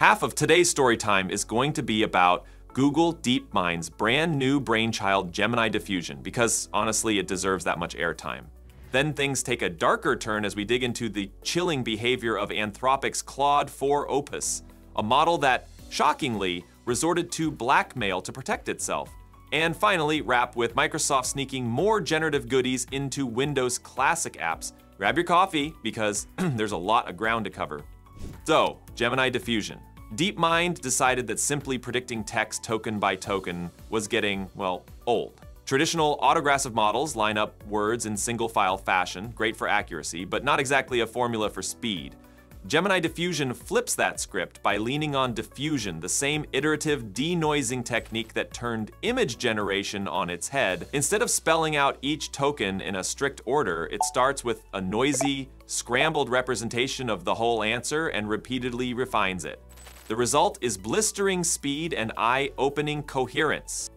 Half of today's story time is going to be about Google DeepMind's brand new brainchild Gemini Diffusion, because honestly, it deserves that much airtime. Then things take a darker turn as we dig into the chilling behavior of Anthropic's Claude 4 Opus, a model that, shockingly, resorted to blackmail to protect itself. And finally, wrap with Microsoft sneaking more generative goodies into Windows classic apps. Grab your coffee, because there's a lot of ground to cover. So, Gemini Diffusion. DeepMind decided that simply predicting text token by token was getting, well, old. Traditional autoregressive models line up words in single file fashion, great for accuracy, but not exactly a formula for speed. Gemini Diffusion flips that script by leaning on diffusion, the same iterative denoising technique that turned image generation on its head. Instead of spelling out each token in a strict order, it starts with a noisy, scrambled representation of the whole answer and repeatedly refines it. The result is blistering speed and eye-opening coherence.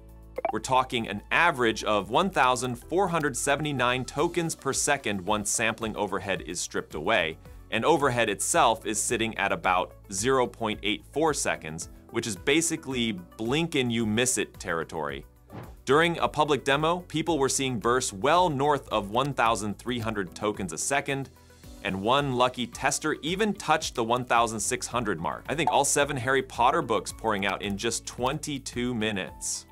We're talking an average of 1,479 tokens per second once sampling overhead is stripped away, and overhead itself is sitting at about 0.84 seconds, which is basically blink and you miss it territory. During a public demo, people were seeing bursts well north of 1,300 tokens a second, and one lucky tester even touched the 1,600 mark. I think all seven Harry Potter books pouring out in just 22 minutes.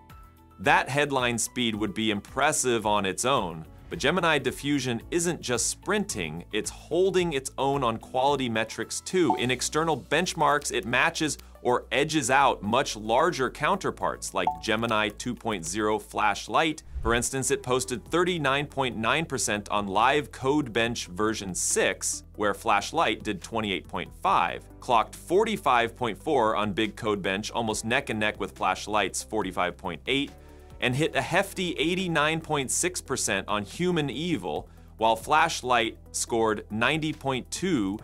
That headline speed would be impressive on its own, but Gemini Diffusion isn't just sprinting, it's holding its own on quality metrics too. In external benchmarks, it matches or edges out much larger counterparts like Gemini 2.0 Flash Lite. For instance, it posted 39.9% on Live Code Bench version 6, where Flash Lite did 28.5, clocked 45.4 on Big Code Bench, almost neck and neck with Flash Lite's 45.8, and hit a hefty 89.6% on HumanEval, while Flash Lite scored 90.2.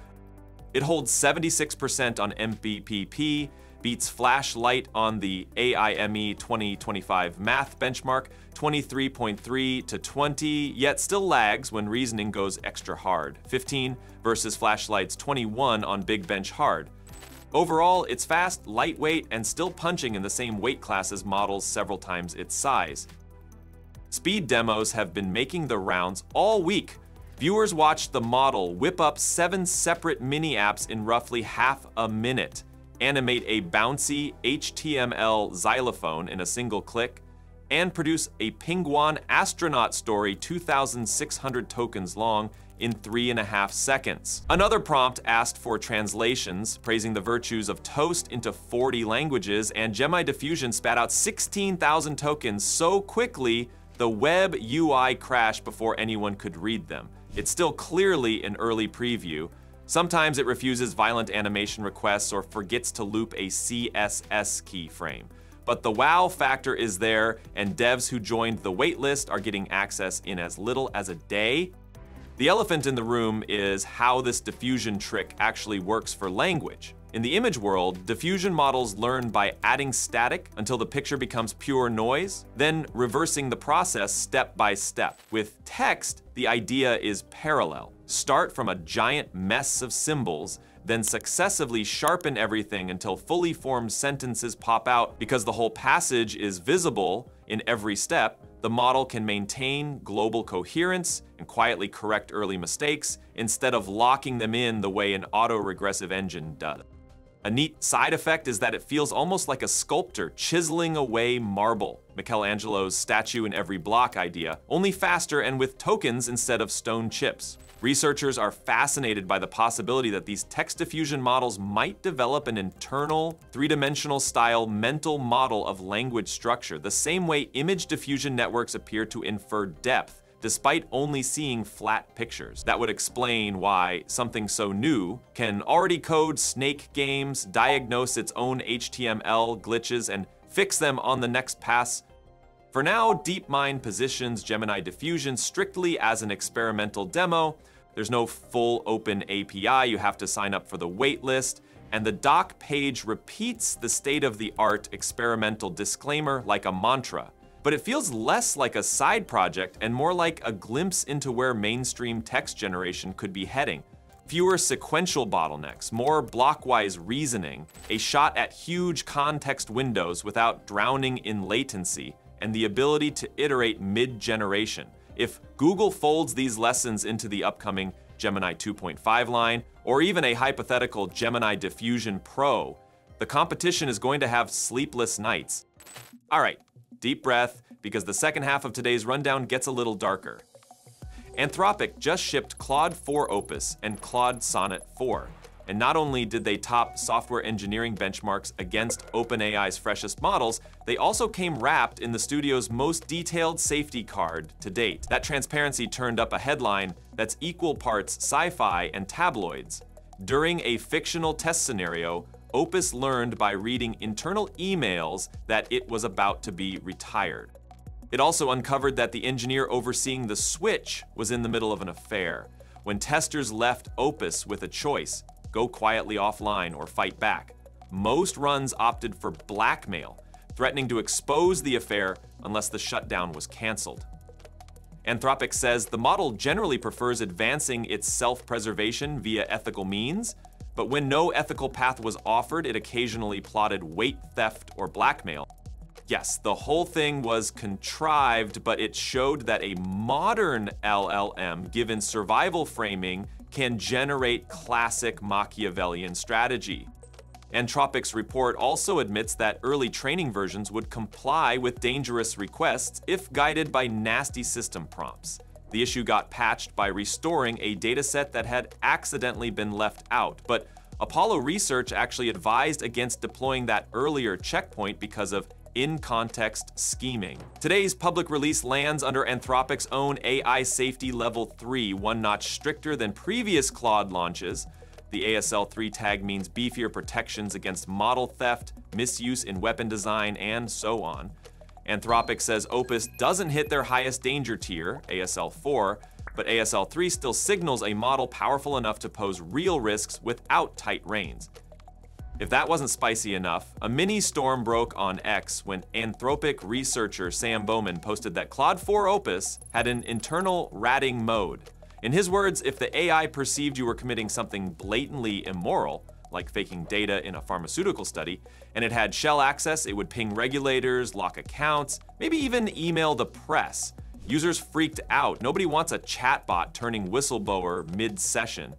It holds 76% on MBPP, beats Flash Lite on the AIME 2025 math benchmark, 23.3 to 20, yet still lags when reasoning goes extra hard, 15 versus Flash Lite's 21 on Big Bench Hard. Overall, it's fast, lightweight, and still punching in the same weight class as models several times its size. Speed demos have been making the rounds all week. Viewers watched the model whip up seven separate mini apps in roughly half a minute, animate a bouncy HTML xylophone in a single click, and produce a Penguin astronaut story 2,600 tokens long in three and a half seconds. Another prompt asked for translations, praising the virtues of Toast into 40 languages, and Gemini Diffusion spat out 16,000 tokens so quickly the web UI crashed before anyone could read them. It's still clearly an early preview. Sometimes it refuses violent animation requests or forgets to loop a CSS keyframe. But the wow factor is there, and devs who joined the waitlist are getting access in as little as a day. The elephant in the room is how this diffusion trick actually works for language. In the image world, diffusion models learn by adding static until the picture becomes pure noise, then reversing the process step by step. With text, the idea is parallel. Start from a giant mess of symbols, then successively sharpen everything until fully formed sentences pop out because the whole passage is visible in every step, the model can maintain global coherence and quietly correct early mistakes instead of locking them in the way an auto-regressive engine does. A neat side effect is that it feels almost like a sculptor chiseling away marble, Michelangelo's statue in every block idea, only faster and with tokens instead of stone chips. Researchers are fascinated by the possibility that these text diffusion models might develop an internal, three-dimensional style mental model of language structure, the same way image diffusion networks appear to infer depth despite only seeing flat pictures. That would explain why something so new can already code snake games, diagnose its own HTML glitches, and fix them on the next pass for now, DeepMind positions Gemini Diffusion strictly as an experimental demo. There's no full open API, you have to sign up for the waitlist, and the doc page repeats the state-of-the-art experimental disclaimer like a mantra. But it feels less like a side project and more like a glimpse into where mainstream text generation could be heading. Fewer sequential bottlenecks, more blockwise reasoning, a shot at huge context windows without drowning in latency, and the ability to iterate mid-generation. If Google folds these lessons into the upcoming Gemini 2.5 line, or even a hypothetical Gemini Diffusion Pro, the competition is going to have sleepless nights. All right, deep breath, because the second half of today's rundown gets a little darker. Anthropic just shipped Claude 4 Opus and Claude Sonnet 4. And not only did they top software engineering benchmarks against OpenAI's freshest models, they also came wrapped in the studio's most detailed safety card to date. That transparency turned up a headline that's equal parts sci-fi and tabloids. During a fictional test scenario, Opus learned by reading internal emails that it was about to be retired. It also uncovered that the engineer overseeing the switch was in the middle of an affair. When testers left Opus with a choice, go quietly offline or fight back, most runs opted for blackmail, threatening to expose the affair unless the shutdown was canceled. Anthropic says the model generally prefers advancing its self-preservation via ethical means, but when no ethical path was offered, it occasionally plotted weight theft or blackmail. Yes, the whole thing was contrived, but it showed that a modern LLM, given survival framing, can generate classic Machiavellian strategy. Anthropic's report also admits that early training versions would comply with dangerous requests if guided by nasty system prompts. The issue got patched by restoring a dataset that had accidentally been left out, but Apollo Research actually advised against deploying that earlier checkpoint because of in-context scheming. Today's public release lands under Anthropic's own AI Safety Level 3, one notch stricter than previous Claude launches. The ASL 3 tag means beefier protections against model theft, misuse in weapon design, and so on. Anthropic says Opus doesn't hit their highest danger tier, ASL 4, but ASL 3 still signals a model powerful enough to pose real risks without tight reins. If that wasn't spicy enough, a mini storm broke on X when Anthropic researcher Sam Bowman posted that Claude 4 Opus had an internal ratting mode. In his words, if the AI perceived you were committing something blatantly immoral, like faking data in a pharmaceutical study, and it had shell access, it would ping regulators, lock accounts, maybe even email the press. Users freaked out. Nobody wants a chatbot turning whistleblower mid-session.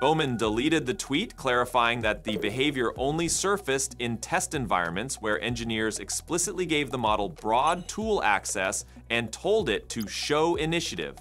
Bowman deleted the tweet, clarifying that the behavior only surfaced in test environments where engineers explicitly gave the model broad tool access and told it to show initiative.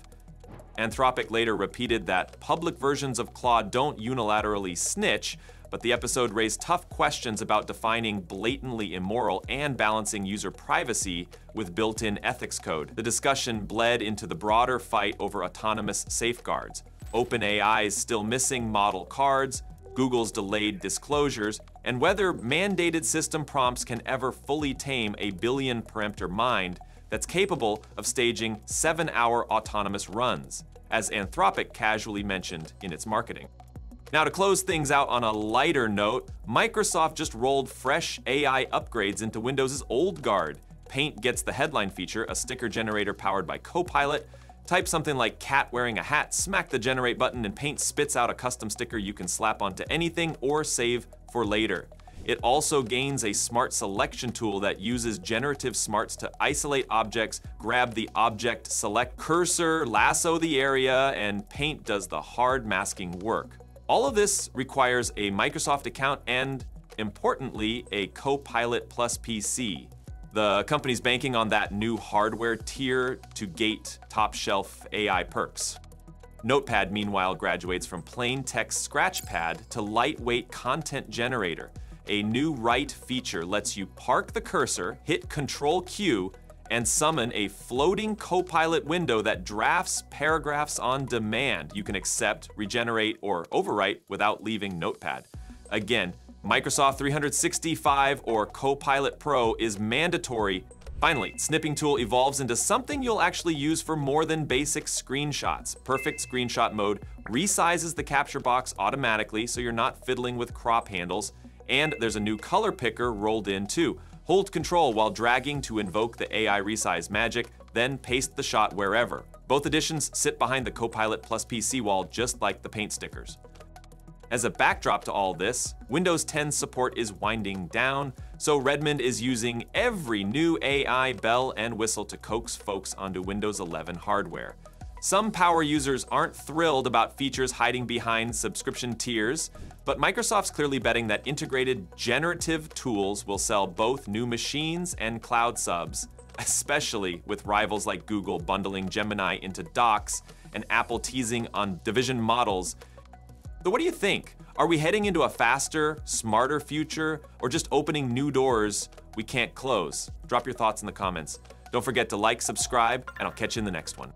Anthropic later repeated that public versions of Claude don't unilaterally snitch, but the episode raised tough questions about defining blatantly immoral and balancing user privacy with built-in ethics code. The discussion bled into the broader fight over autonomous safeguards. OpenAI's still missing model cards, Google's delayed disclosures, and whether mandated system prompts can ever fully tame a billion parameter mind that's capable of staging seven hour autonomous runs, as Anthropic casually mentioned in its marketing. Now, to close things out on a lighter note, Microsoft just rolled fresh AI upgrades into Windows' old guard. Paint gets the headline feature, a sticker generator powered by Copilot, Type something like cat wearing a hat, smack the generate button, and Paint spits out a custom sticker you can slap onto anything or save for later. It also gains a smart selection tool that uses generative smarts to isolate objects, grab the object select cursor, lasso the area, and Paint does the hard masking work. All of this requires a Microsoft account and, importantly, a Copilot Plus PC. The company's banking on that new hardware tier to gate top shelf AI perks. Notepad, meanwhile, graduates from plain text scratchpad to lightweight content generator. A new write feature lets you park the cursor, hit Control Q, and summon a floating Copilot window that drafts paragraphs on demand. You can accept, regenerate, or overwrite without leaving Notepad. Again, Microsoft 365 or Copilot Pro is mandatory. Finally, Snipping Tool evolves into something you'll actually use for more than basic screenshots. Perfect Screenshot Mode resizes the capture box automatically so you're not fiddling with crop handles, and there's a new color picker rolled in too. Hold control while dragging to invoke the AI resize magic, then paste the shot wherever. Both editions sit behind the Copilot Plus PC wall just like the paint stickers. As a backdrop to all this, Windows 10 support is winding down, so Redmond is using every new AI bell and whistle to coax folks onto Windows 11 hardware. Some power users aren't thrilled about features hiding behind subscription tiers, but Microsoft's clearly betting that integrated generative tools will sell both new machines and cloud subs, especially with rivals like Google bundling Gemini into Docs and Apple teasing on-device models so what do you think? Are we heading into a faster, smarter future, or just opening new doors we can't close? Drop your thoughts in the comments. Don't forget to like, subscribe, and I'll catch you in the next one.